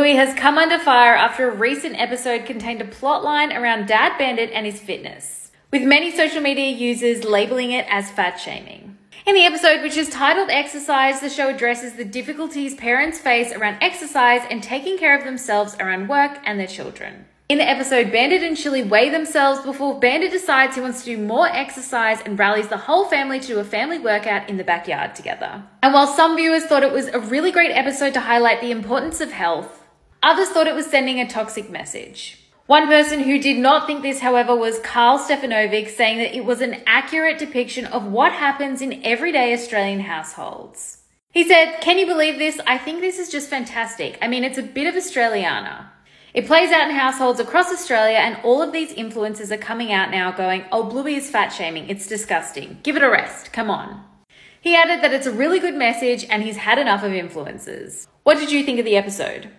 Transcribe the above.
Bluey has come under fire after a recent episode contained a plotline around Dad Bandit and his fitness, with many social media users labeling it as fat shaming. In the episode, which is titled Exercise, the show addresses the difficulties parents face around exercise and taking care of themselves around work and their children. In the episode, Bandit and Chili weigh themselves before Bandit decides he wants to do more exercise and rallies the whole family to do a family workout in the backyard together. And while some viewers thought it was a really great episode to highlight the importance of health, Others thought it was sending a toxic message. One person who did not think this, however, was Karl Stefanovic, saying that it was an accurate depiction of what happens in everyday Australian households. He said, Can you believe this? I think this is just fantastic. I mean, it's a bit of Australiana. It plays out in households across Australia, and all of these influences are coming out now going, Oh, Bluey is fat shaming. It's disgusting. Give it a rest. Come on. He added that it's a really good message and he's had enough of influences. What did you think of the episode?